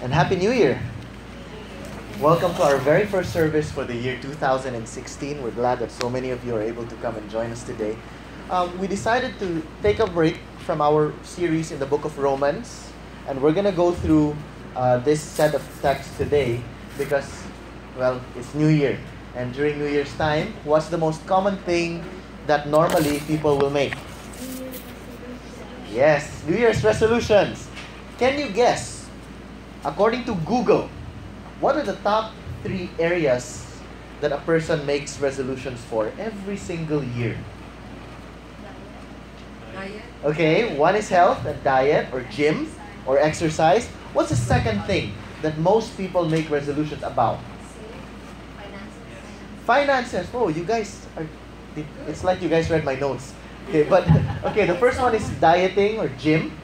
and Happy New Year! Welcome to our very first service for the year 2016. We're glad that so many of you are able to come and join us today. Um, we decided to take a break from our series in the book of Romans, and we're going to go through uh, this set of texts today because, well, it's New Year. And during New Year's time, what's the most common thing that normally people will make? Yes, New Year's resolutions. Can you guess, according to Google, what are the top three areas that a person makes resolutions for every single year? Diet. Okay, one is health and diet or gym or exercise. What's the second thing that most people make resolutions about? Finances. Oh, you guys are. It's like you guys read my notes. Okay, but okay, the first one is dieting or gym.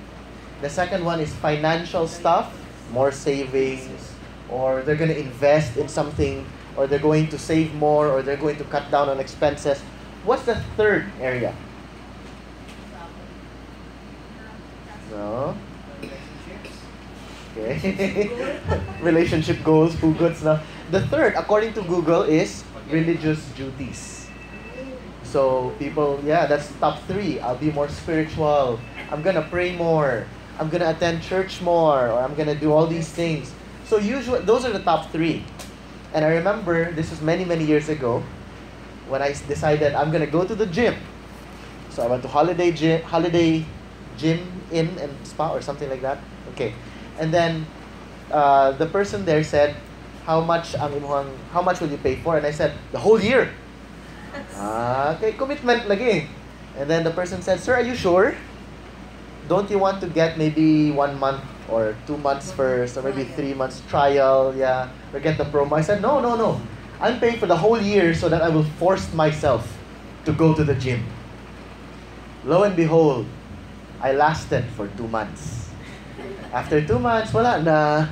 The second one is financial stuff, more savings, or they're going to invest in something, or they're going to save more, or they're going to cut down on expenses. What's the third area? No. Okay. Relationship goals, who goods now. The third, according to Google, is religious duties. So people, yeah, that's top three. I'll be more spiritual. I'm gonna pray more. I'm gonna attend church more, or I'm gonna do all these things. So usually, those are the top three. And I remember this was many many years ago, when I decided I'm gonna go to the gym. So I went to holiday gym, holiday gym inn and spa or something like that. Okay, and then uh, the person there said, "How much ang imuhang, How much will you pay for?" And I said, "The whole year." Ah, okay, commitment lagi. And then the person said, "Sir, are you sure? Don't you want to get maybe one month or two months first, or maybe three months trial? Yeah, or get the promo?" I said, "No, no, no. I'm paying for the whole year so that I will force myself to go to the gym." Lo and behold, I lasted for two months. After two months, wala na.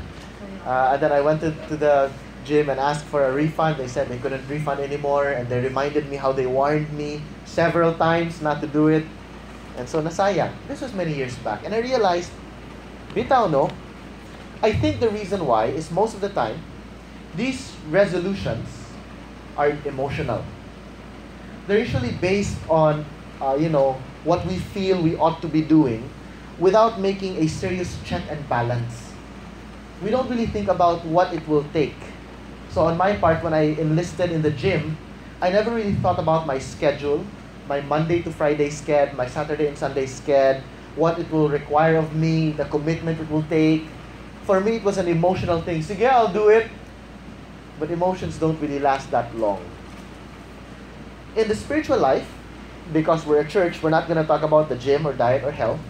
Uh, and then I went to, to the gym and asked for a refund. They said they couldn't refund anymore, and they reminded me how they warned me several times not to do it. And so nasayang. This was many years back. And I realized, bitaw no, I think the reason why is most of the time, these resolutions are emotional. They're usually based on, uh, you know, what we feel we ought to be doing without making a serious check and balance. We don't really think about what it will take. So on my part, when I enlisted in the gym, I never really thought about my schedule, my Monday to Friday sched, my Saturday and Sunday sched, what it will require of me, the commitment it will take. For me, it was an emotional thing. Sige, I'll do it. But emotions don't really last that long. In the spiritual life, because we're a church, we're not going to talk about the gym or diet or health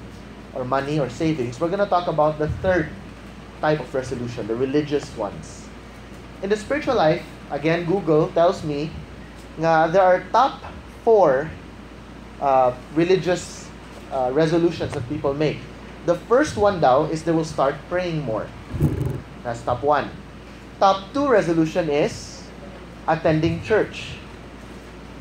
or money or savings. We're going to talk about the third type of resolution, the religious ones. In the spiritual life, again, Google tells me nga there are top four uh, religious uh, resolutions that people make. The first one now is they will start praying more. That's top one. Top two resolution is attending church.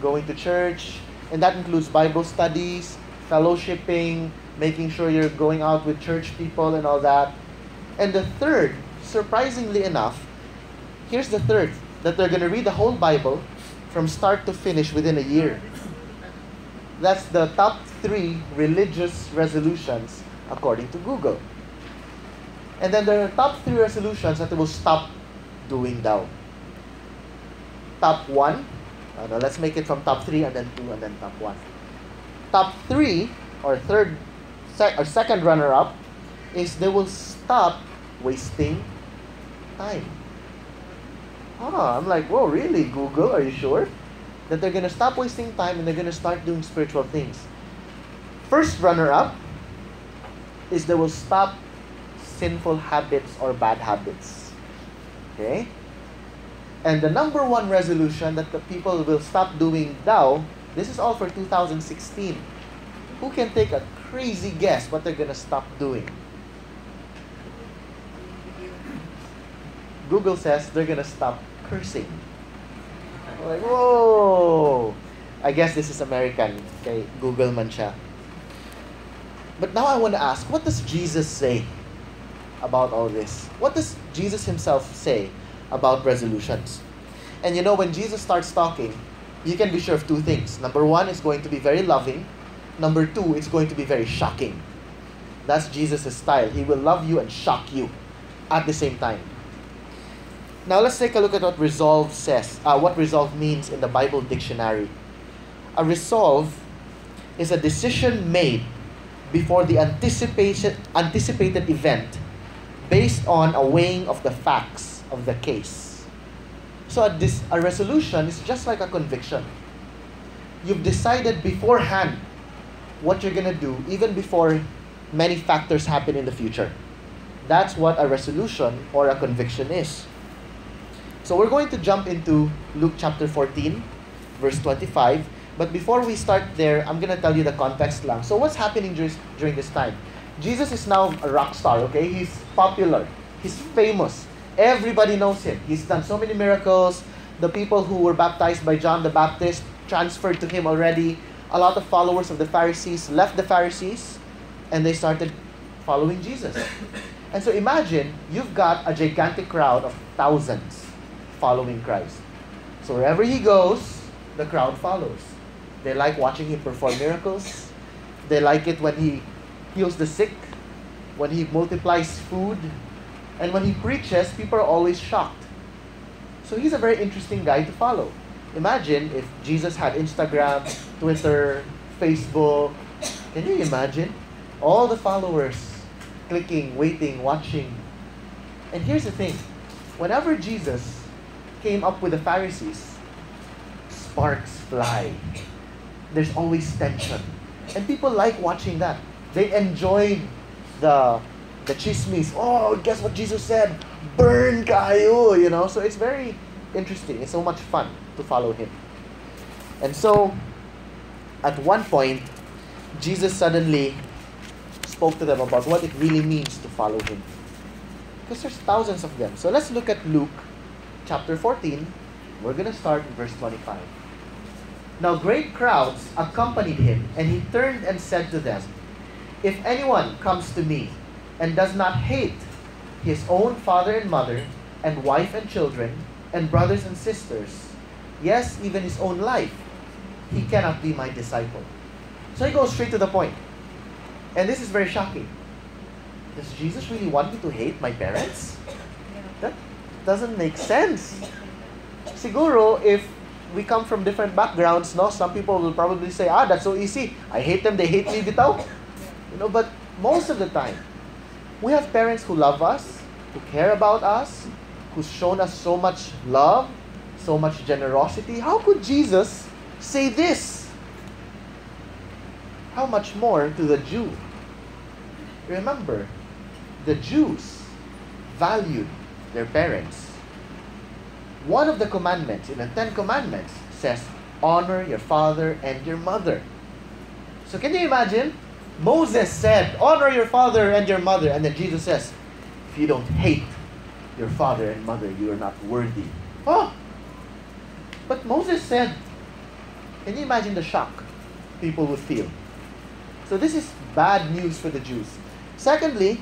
Going to church, and that includes Bible studies, fellowshipping, making sure you're going out with church people and all that. And the third, surprisingly enough, here's the third that they're going to read the whole Bible from start to finish within a year. That's the top three religious resolutions according to Google. And then there are top three resolutions that they will stop doing now. Top one, uh, let's make it from top three and then two and then top one. Top three or third sec- or second runner up is they will stop wasting time. Ah, I'm like, whoa, really? Google, are you sure? That they're gonna stop wasting time and they're gonna start doing spiritual things. First runner up is they will stop sinful habits or bad habits. Okay? And the number one resolution that the people will stop doing now, this is all for 2016. Who can take a crazy guess what they're gonna stop doing? Google says they're gonna stop cursing. Like, whoa! I guess this is American. Okay, Google man siya. But now I want to ask, what does Jesus say? about all this. What does Jesus himself say about resolutions? And you know, when Jesus starts talking, you can be sure of two things. Number one, it's going to be very loving. Number two, it's going to be very shocking. That's Jesus' style. He will love you and shock you at the same time. Now let's take a look at what resolve says, uh, what resolve means in the Bible dictionary. A resolve is a decision made before the anticipation, anticipated event based on a weighing of the facts of the case. So a, dis, a resolution is just like a conviction. You've decided beforehand what you're going to do, even before many factors happen in the future. That's what a resolution or a conviction is. So we're going to jump into Luke chapter 14, verse 25. But before we start there, I'm going to tell you the context lang. So what's happening during, during this time? Jesus is now a rock star, okay? He's popular. He's famous. Everybody knows him. He's done so many miracles. The people who were baptized by John the Baptist transferred to him already. A lot of followers of the Pharisees left the Pharisees and they started following Jesus. And so imagine you've got a gigantic crowd of thousands following Christ. So wherever he goes, the crowd follows. They like watching him perform miracles. They like it when he heals the sick, when he multiplies food, and when he preaches, people are always shocked. So he's a very interesting guy to follow. Imagine if Jesus had Instagram, Twitter, Facebook. Can you imagine? All the followers clicking, waiting, watching. And here's the thing whenever Jesus came up with the Pharisees, sparks fly. There's always tension. And people like watching that. They enjoy the the chismes. Oh, guess what Jesus said? Burn kayo, you know. So it's very interesting. It's so much fun to follow him. And so at one point, Jesus suddenly spoke to them about what it really means to follow him. Because there's thousands of them. So let's look at Luke chapter 14. We're going to start in verse 25. Now great crowds accompanied him, and he turned and said to them, If anyone comes to me and does not hate his own father and mother, and wife and children, and brothers and sisters, yes, even his own life, he cannot be my disciple. So he goes straight to the point. And this is very shocking. Does Jesus really want me to hate my parents? That doesn't make sense. Siguro, if we come from different backgrounds, no, some people will probably say, ah, that's so easy. I hate them, they hate me bitaw. You know, but most of the time, we have parents who love us, who care about us, who's shown us so much love, so much generosity. How could Jesus say this? How much more to the Jew? Remember, the Jews valued their parents. One of the commandments in the Ten Commandments says, honor your father and your mother. So can you imagine? Moses said, honor your father and your mother. And then Jesus says, if you don't hate your father and mother, you are not worthy. Oh! But Moses said, can you imagine the shock people would feel? So this is bad news for the Jews. Secondly,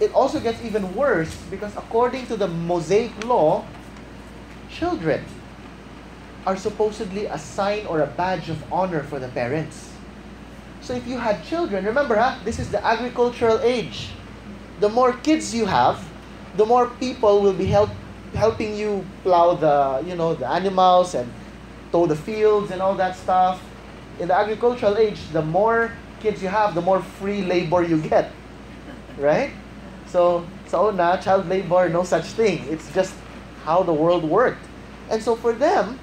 it also gets even worse because according to the Mosaic law, children are supposedly a sign or a badge of honor for the parents. So if you had children, remember, huh, this is the agricultural age. The more kids you have, the more people will be help, helping you plow the, you know, the animals and tow the fields and all that stuff. In the agricultural age, the more kids you have, the more free labor you get. Right? So, sa una, child labor, no such thing. It's just how the world worked. And so for them,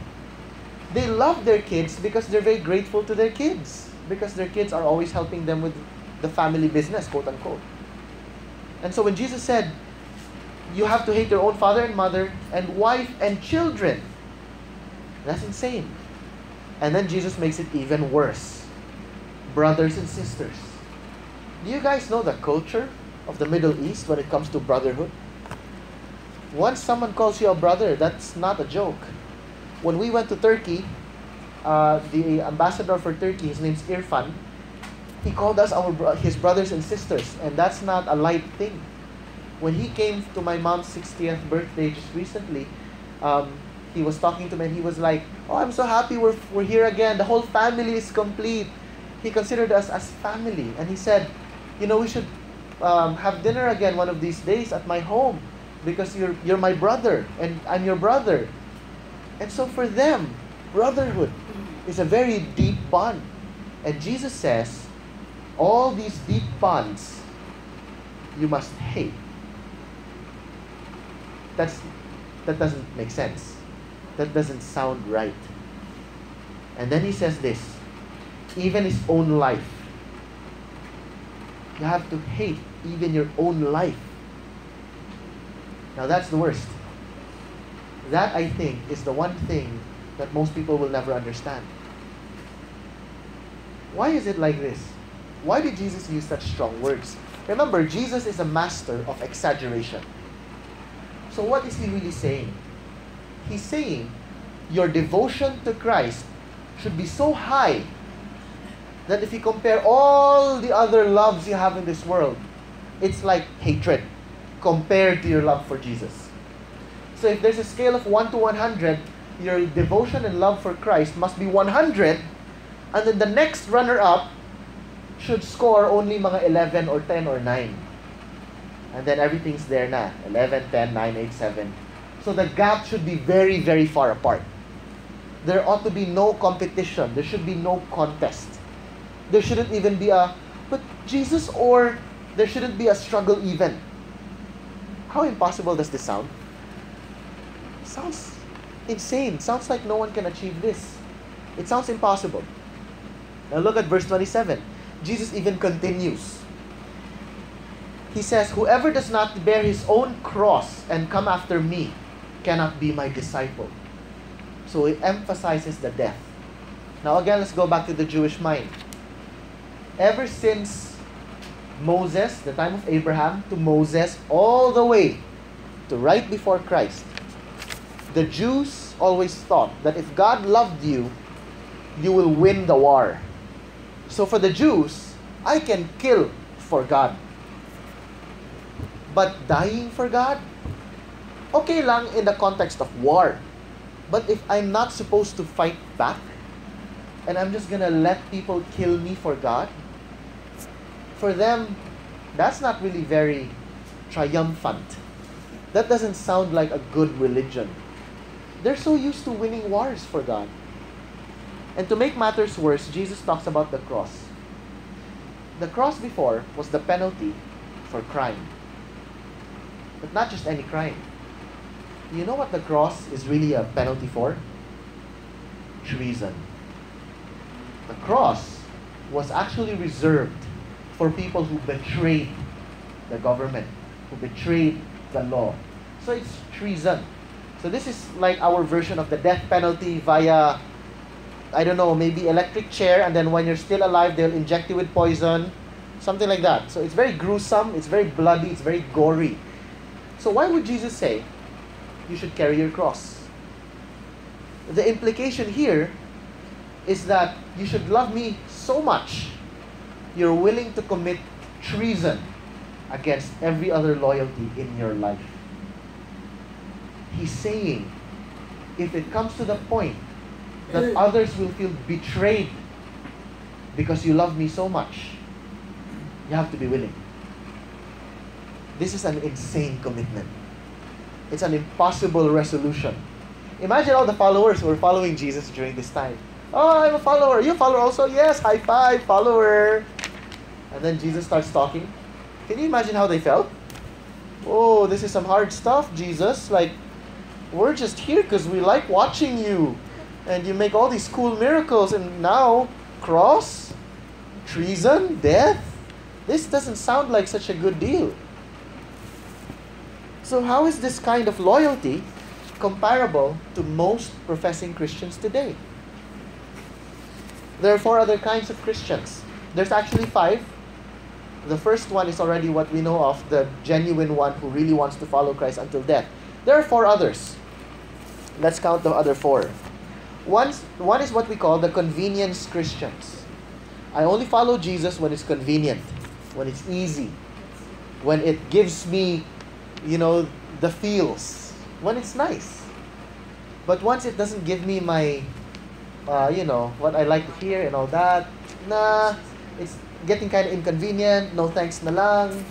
they love their kids because they're very grateful to their kids. Because their kids are always helping them with the family business, quote unquote. And so when Jesus said, you have to hate your own father and mother and wife and children, that's insane. And then Jesus makes it even worse. Brothers and sisters. Do you guys know the culture of the Middle East when it comes to brotherhood? Once someone calls you a brother, that's not a joke. When we went to Turkey, uh, the ambassador for Turkey, his name's Irfan, he called us our his brothers and sisters, and that's not a light thing. When he came to my mom's 60th birthday just recently, um, he was talking to me and he was like, Oh, I'm so happy we're, we're here again. The whole family is complete. He considered us as family. And he said, You know, we should um, have dinner again one of these days at my home because you're, you're my brother and I'm your brother. And so for them, brotherhood is a very deep bond. And Jesus says, all these deep bonds you must hate. That's that doesn't make sense. That doesn't sound right. And then he says this, even his own life. You have to hate even your own life. Now that's the worst. That I think is the one thing that most people will never understand. Why is it like this? Why did Jesus use such strong words? Remember, Jesus is a master of exaggeration. So, what is he really saying? He's saying your devotion to Christ should be so high that if you compare all the other loves you have in this world, it's like hatred compared to your love for Jesus. So, if there's a scale of 1 to 100, your devotion and love for Christ must be 100, and then the next runner up should score only mga 11 or 10 or 9. And then everything's there na. 11, 10, 9, 8, 7. So the gap should be very, very far apart. There ought to be no competition. There should be no contest. There shouldn't even be a, but Jesus, or there shouldn't be a struggle even. How impossible does this sound? Sounds insane. Sounds like no one can achieve this. It sounds impossible. Now look at verse 27. Jesus even continues. He says, Whoever does not bear his own cross and come after me cannot be my disciple. So he emphasizes the death. Now, again, let's go back to the Jewish mind. Ever since Moses, the time of Abraham, to Moses, all the way to right before Christ, the Jews always thought that if God loved you, you will win the war. So for the Jews, I can kill for God. But dying for God, okay lang in the context of war. But if I'm not supposed to fight back, and I'm just gonna let people kill me for God, for them, that's not really very triumphant. That doesn't sound like a good religion. They're so used to winning wars for God. And to make matters worse, Jesus talks about the cross. The cross before was the penalty for crime. But not just any crime. You know what the cross is really a penalty for? Treason. The cross was actually reserved for people who betrayed the government, who betrayed the law. So it's treason. So this is like our version of the death penalty via I don't know, maybe electric chair, and then when you're still alive, they'll inject you with poison, something like that. So it's very gruesome, it's very bloody, it's very gory. So why would Jesus say you should carry your cross? The implication here is that you should love me so much you're willing to commit treason against every other loyalty in your life. He's saying, if it comes to the point that mm. others will feel betrayed because you love me so much, you have to be willing. This is an insane commitment. It's an impossible resolution. Imagine all the followers who were following Jesus during this time. Oh, I'm a follower. You a follower also? Yes, high five, follower. And then Jesus starts talking. Can you imagine how they felt? Oh, this is some hard stuff, Jesus. Like, we're just here because we like watching you and you make all these cool miracles, and now cross, treason, death. This doesn't sound like such a good deal. So, how is this kind of loyalty comparable to most professing Christians today? There are four other kinds of Christians. There's actually five. The first one is already what we know of the genuine one who really wants to follow Christ until death. There are four others. Let's count the other four. One, one is what we call the convenience Christians. I only follow Jesus when it's convenient, when it's easy, when it gives me you know, the feels when it's nice. But once it doesn't give me my, uh, you know, what I like to hear and all that, nah, it's getting kind of inconvenient. No thanks na lang.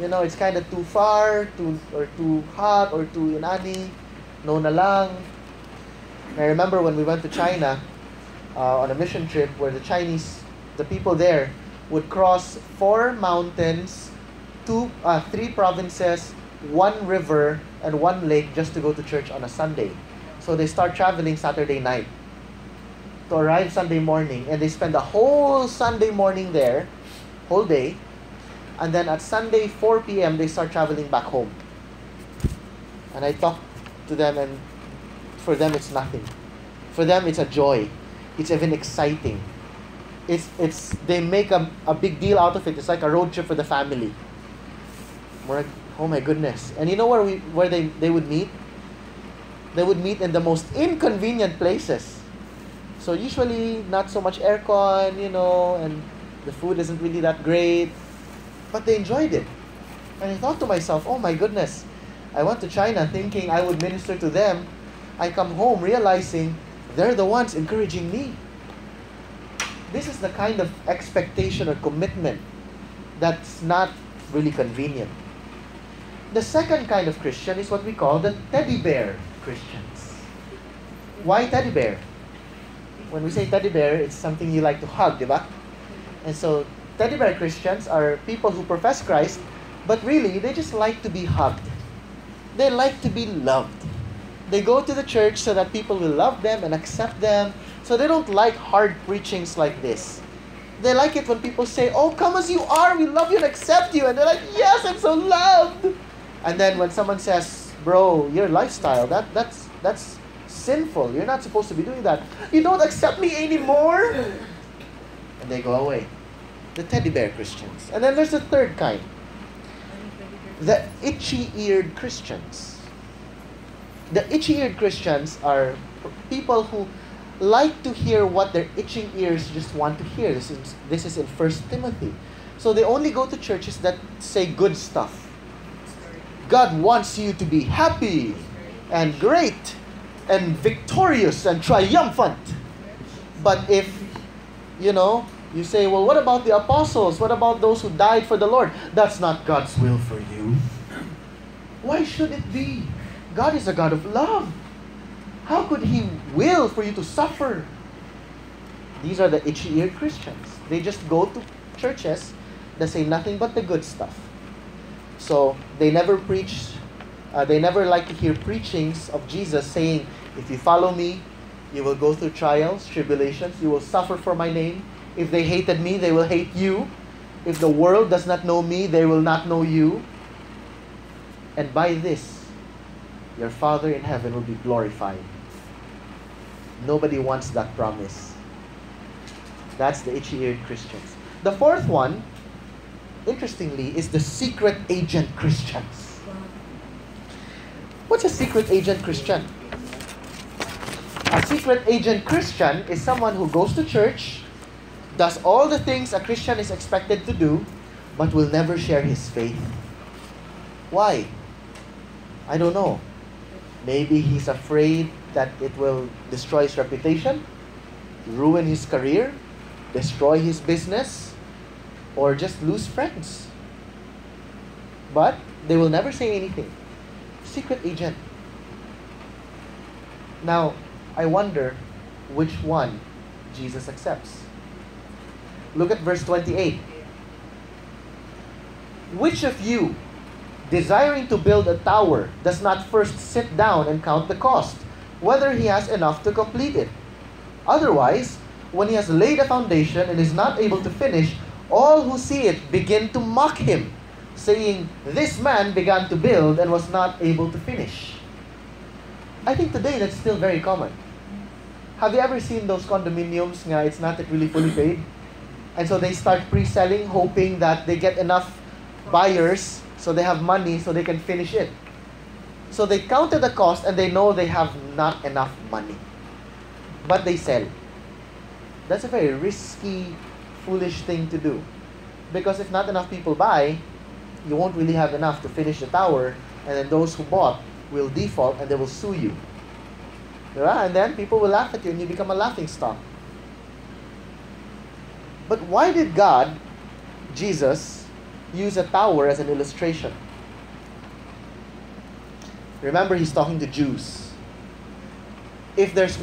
You know, it's kind of too far, too or too hot or too inani. No na lang. I remember when we went to China uh, on a mission trip where the Chinese, the people there, would cross four mountains, two, uh, three provinces, one river, and one lake just to go to church on a Sunday. So they start traveling Saturday night to arrive Sunday morning, and they spend the whole Sunday morning there, whole day, and then at Sunday 4 p.m. they start traveling back home. And I talk to them, and for them it's nothing. For them it's a joy. It's even exciting. It's it's they make a, a big deal out of it. It's like a road trip for the family. We're like, oh my goodness. And you know where we where they, they would meet? They would meet in the most inconvenient places. So usually not so much aircon, you know, and the food isn't really that great. But they enjoyed it. And I thought to myself, oh my goodness, I went to China thinking I would minister to them. I come home realizing they're the ones encouraging me. This is the kind of expectation or commitment that's not really convenient. The second kind of Christian is what we call the teddy bear Christians. Why teddy bear? When we say teddy bear, it's something you like to hug, diba? And so teddy bear Christians are people who profess Christ, but really they just like to be hugged. They like to be loved. They go to the church so that people will love them and accept them. So they don't like hard preachings like this. They like it when people say, Oh, come as you are, we love you and accept you. And they're like, Yes, I'm so loved. And then when someone says, Bro, your lifestyle, that, that's, that's sinful. You're not supposed to be doing that. You don't accept me anymore. And they go away. The teddy bear Christians. And then there's a third kind the itchy eared Christians. The itchy eared Christians are people who like to hear what their itching ears just want to hear. This is, this is in First Timothy. So they only go to churches that say good stuff. God wants you to be happy and great and victorious and triumphant. But if, you know, you say, well, what about the apostles? What about those who died for the Lord? That's not God's will for you. Why should it be? God is a God of love. How could He will for you to suffer? These are the itchy eared Christians. They just go to churches that say nothing but the good stuff. So they never preach, uh, they never like to hear preachings of Jesus saying, If you follow me, you will go through trials, tribulations, you will suffer for my name, if they hated me, they will hate you. If the world does not know me, they will not know you. And by this, your Father in heaven will be glorified. Nobody wants that promise. That's the itchy eared Christians. The fourth one, interestingly, is the secret agent Christians. What's a secret agent Christian? A secret agent Christian is someone who goes to church, does all the things a Christian is expected to do, but will never share his faith. Why? I don't know. Maybe he's afraid that it will destroy his reputation, ruin his career, destroy his business, or just lose friends. But they will never say anything. Secret agent. Now, I wonder which one Jesus accepts. Look at verse 28. Which of you, desiring to build a tower, does not first sit down and count the cost, whether he has enough to complete it? Otherwise, when he has laid a foundation and is not able to finish, all who see it begin to mock him, saying, This man began to build and was not able to finish. I think today that's still very common. Have you ever seen those condominiums nga it's not really fully paid? And so they start pre-selling hoping that they get enough buyers so they have money so they can finish it. So they counted the cost and they know they have not enough money. But they sell. That's a very risky, foolish thing to do. Because if not enough people buy, you won't really have enough to finish the tower and then those who bought will default and they will sue you. And then people will laugh at you and you become a laughing stock. But why did God, Jesus, use a tower as an illustration? Remember, he's talking to Jews. If there's